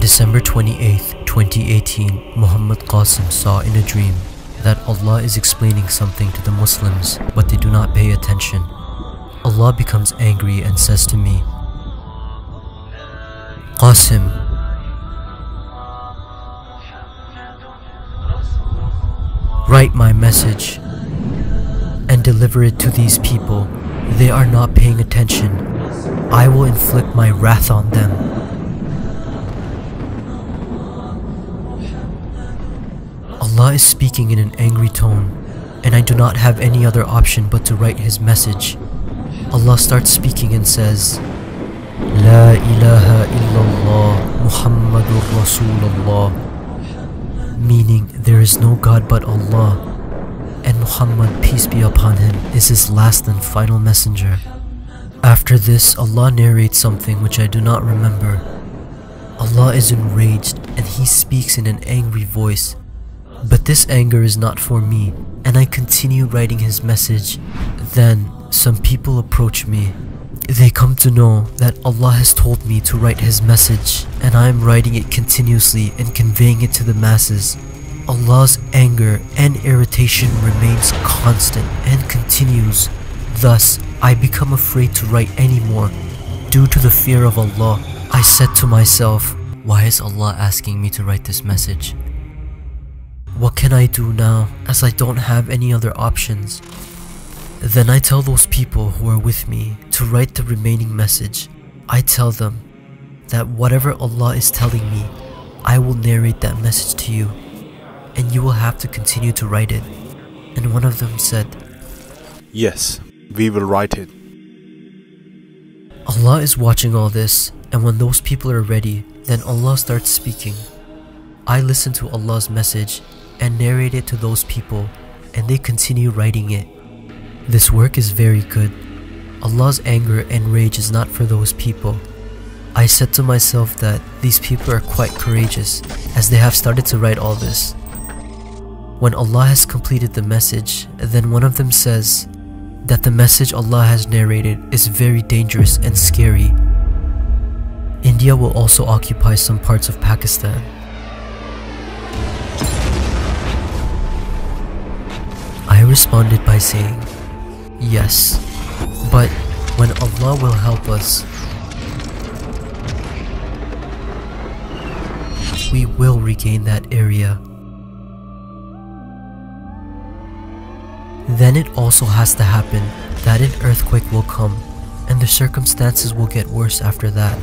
December 28, 2018, Muhammad Qasim saw in a dream that Allah is explaining something to the Muslims, but they do not pay attention. Allah becomes angry and says to me, Qasim, write my message and deliver it to these people. They are not paying attention. I will inflict my wrath on them. Allah is speaking in an angry tone, and I do not have any other option but to write His message. Allah starts speaking and says, La ilaha illallah Muhammadur Rasulullah meaning there is no God but Allah, and Muhammad, peace be upon him, is his last and final messenger. After this, Allah narrates something which I do not remember. Allah is enraged and He speaks in an angry voice. But this anger is not for me, and I continue writing His message. Then, some people approach me. They come to know that Allah has told me to write His message, and I am writing it continuously and conveying it to the masses. Allah's anger and irritation remains constant and continues. Thus, I become afraid to write anymore. Due to the fear of Allah, I said to myself, Why is Allah asking me to write this message? What can I do now as I don't have any other options? Then I tell those people who are with me to write the remaining message. I tell them that whatever Allah is telling me, I will narrate that message to you, and you will have to continue to write it. And one of them said, Yes, we will write it. Allah is watching all this, and when those people are ready, then Allah starts speaking. I listen to Allah's message and narrate it to those people, and they continue writing it. This work is very good. Allah's anger and rage is not for those people. I said to myself that these people are quite courageous as they have started to write all this. When Allah has completed the message, then one of them says that the message Allah has narrated is very dangerous and scary. India will also occupy some parts of Pakistan. Responded by saying, Yes, but when Allah will help us, we will regain that area. Then it also has to happen that an earthquake will come and the circumstances will get worse after that.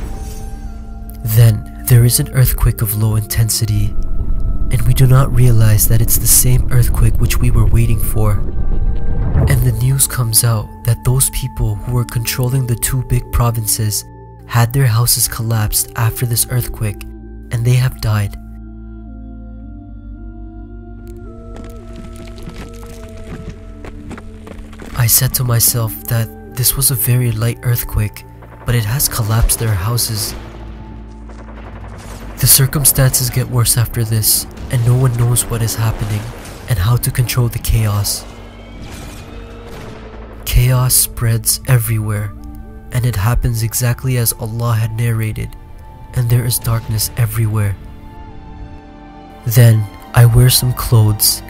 Then there is an earthquake of low intensity and we do not realize that it's the same earthquake which we were waiting for. And the news comes out that those people who were controlling the two big provinces had their houses collapsed after this earthquake and they have died. I said to myself that this was a very light earthquake, but it has collapsed their houses. The circumstances get worse after this, and no one knows what is happening and how to control the chaos. Chaos spreads everywhere, and it happens exactly as Allah had narrated, and there is darkness everywhere. Then I wear some clothes,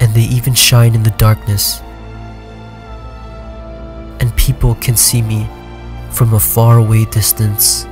and they even shine in the darkness. And people can see me from a faraway distance.